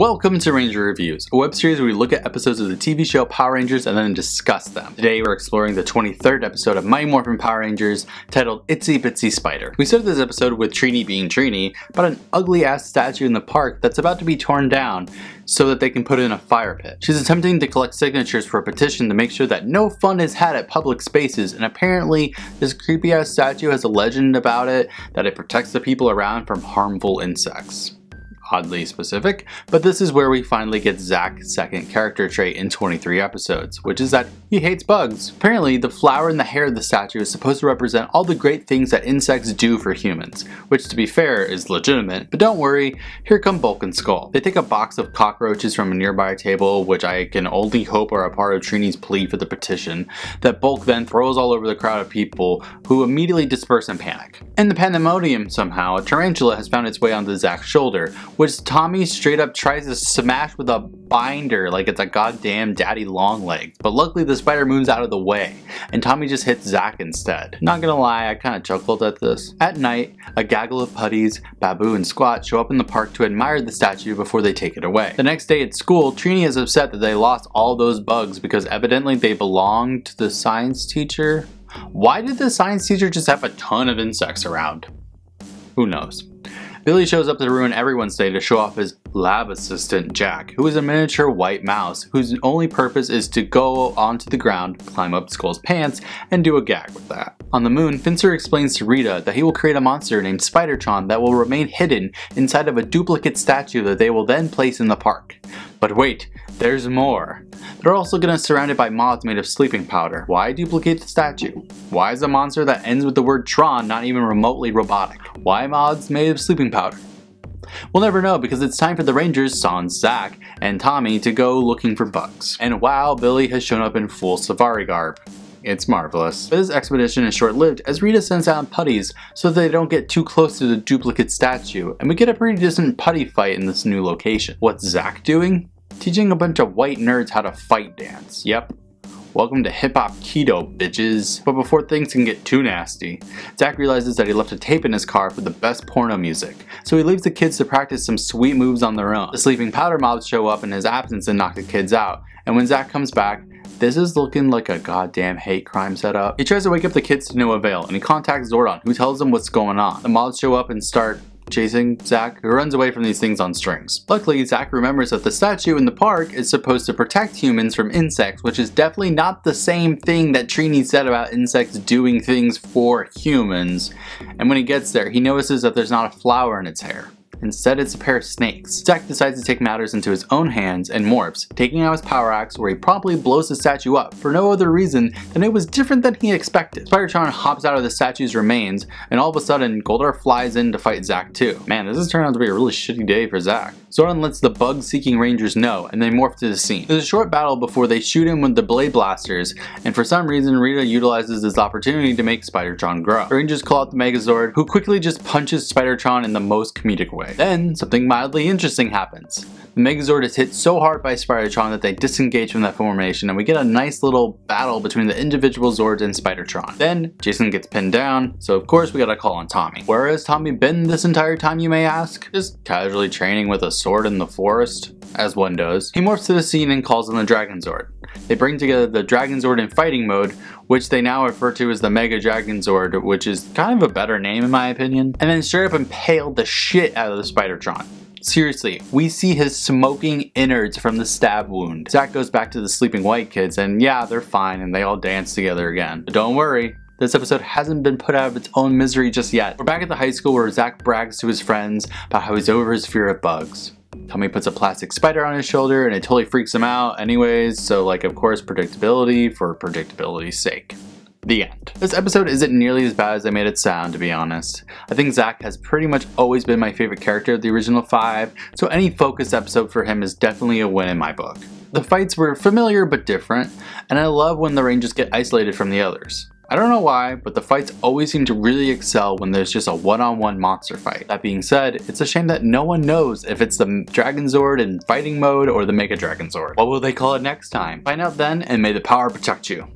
Welcome to Ranger Reviews, a web series where we look at episodes of the TV show Power Rangers and then discuss them. Today we're exploring the 23rd episode of Mighty Morphin Power Rangers titled Itsy Bitsy Spider. We started this episode with Trini being Trini about an ugly ass statue in the park that's about to be torn down so that they can put in a fire pit. She's attempting to collect signatures for a petition to make sure that no fun is had at public spaces and apparently this creepy ass statue has a legend about it that it protects the people around from harmful insects oddly specific, but this is where we finally get Zack's second character trait in 23 episodes, which is that he hates bugs. Apparently, the flower in the hair of the statue is supposed to represent all the great things that insects do for humans, which to be fair is legitimate, but don't worry, here come Bulk and Skull. They take a box of cockroaches from a nearby table, which I can only hope are a part of Trini's plea for the petition, that Bulk then throws all over the crowd of people who immediately disperse in panic. In the pandemonium, somehow, a tarantula has found its way onto Zack's shoulder, which Tommy straight up tries to smash with a binder like it's a goddamn daddy long leg. But luckily the spider moves out of the way, and Tommy just hits Zack instead. Not gonna lie, I kinda chuckled at this. At night, a gaggle of putties, Baboo, and Squatt show up in the park to admire the statue before they take it away. The next day at school, Trini is upset that they lost all those bugs because evidently they belong to the science teacher. Why did the science teacher just have a ton of insects around? Who knows? Billy shows up to ruin everyone's day to show off his lab assistant Jack, who is a miniature white mouse whose only purpose is to go onto the ground, climb up Skull's pants, and do a gag with that. On the moon, Finster explains to Rita that he will create a monster named Spidertron that will remain hidden inside of a duplicate statue that they will then place in the park. But wait, there's more. They're also gonna surround it by moths made of sleeping powder. Why duplicate the statue? Why is a monster that ends with the word Tron not even remotely robotic? Why moths made of sleeping powder? We'll never know because it's time for the Rangers, Sans, Zach, and Tommy to go looking for bugs. And wow, Billy has shown up in full safari garb. It's marvelous. But this expedition is short-lived as Rita sends out putties so they don't get too close to the duplicate statue, and we get a pretty decent putty fight in this new location. What's Zack doing? Teaching a bunch of white nerds how to fight dance. Yep, Welcome to Hip Hop Kido, bitches. But before things can get too nasty, Zack realizes that he left a tape in his car for the best porno music, so he leaves the kids to practice some sweet moves on their own. The sleeping powder mobs show up in his absence and knock the kids out, and when Zack comes back, this is looking like a goddamn hate crime setup. He tries to wake up the kids to no avail, and he contacts Zordon, who tells him what's going on. The mobs show up and start chasing Zack, who runs away from these things on strings. Luckily, Zack remembers that the statue in the park is supposed to protect humans from insects, which is definitely not the same thing that Trini said about insects doing things for humans. And when he gets there, he notices that there's not a flower in its hair. Instead, it's a pair of snakes. Zack decides to take matters into his own hands and morphs, taking out his power axe where he promptly blows the statue up for no other reason than it was different than he expected. Spidertron hops out of the statue's remains, and all of a sudden, Goldar flies in to fight Zack too. Man, this has turned out to be a really shitty day for Zack. Zordon lets the bug-seeking rangers know, and they morph to the scene. There's a short battle before they shoot him with the blade blasters, and for some reason Rita utilizes this opportunity to make Spidertron grow. The rangers call out the Megazord, who quickly just punches Spidertron in the most comedic way. Then, something mildly interesting happens. The Megazord is hit so hard by Spidertron that they disengage from that formation and we get a nice little battle between the individual Zords and Spidertron. Then, Jason gets pinned down, so of course we gotta call on Tommy. Where has Tommy been this entire time you may ask? Just casually training with a sword in the forest, as one does. He morphs to the scene and calls on the Dragon Zord. They bring together the Dragon Zord in fighting mode, which they now refer to as the Mega Dragon Zord, which is kind of a better name in my opinion, and then straight up impale the shit out of the Spidertron. Seriously, we see his smoking innards from the stab wound. Zack goes back to the sleeping white kids and yeah, they're fine and they all dance together again. But don't worry, this episode hasn't been put out of its own misery just yet. We're back at the high school where Zack brags to his friends about how he's over his fear of bugs. Tommy puts a plastic spider on his shoulder and it totally freaks him out anyways, so like of course predictability for predictability's sake. The end. This episode isn't nearly as bad as I made it sound, to be honest. I think Zack has pretty much always been my favorite character of the original five, so any focus episode for him is definitely a win in my book. The fights were familiar but different, and I love when the Rangers get isolated from the others. I don't know why, but the fights always seem to really excel when there's just a one-on-one -on -one monster fight. That being said, it's a shame that no one knows if it's the Dragon Zord in fighting mode or the Mega Dragon Zord. What will they call it next time? Find out then, and may the power protect you.